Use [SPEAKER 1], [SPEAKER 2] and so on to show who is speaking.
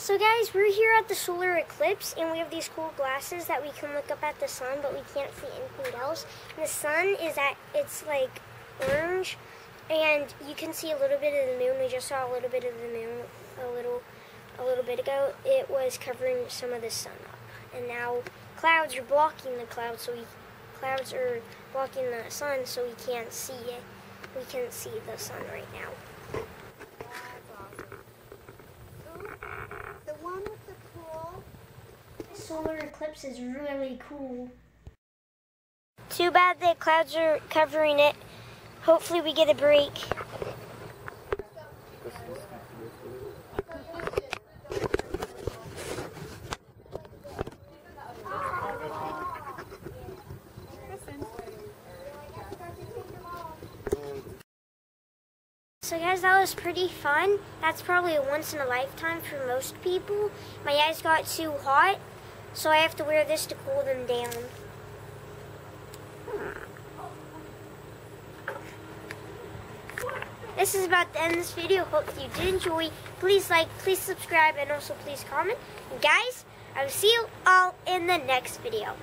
[SPEAKER 1] So guys, we're here at the solar eclipse and we have these cool glasses that we can look up at the sun but we can't see anything else. And the sun is at, it's like orange and you can see a little bit of the moon. We just saw a little bit of the moon a little, a little bit ago. It was covering some of the sun up. And now clouds are blocking the clouds so we, clouds are blocking the sun so we can't see it. We can't see the sun right now.
[SPEAKER 2] The one with the pool.
[SPEAKER 1] Solar eclipse is really cool. Too bad the clouds are covering it. Hopefully we get a break. So guys, that was pretty fun. That's probably a once in a lifetime for most people. My eyes got too hot, so I have to wear this to cool them down. Hmm. This is about to end this video. Hope you did enjoy. Please like, please subscribe, and also please comment. And guys, I will see you all in the next video.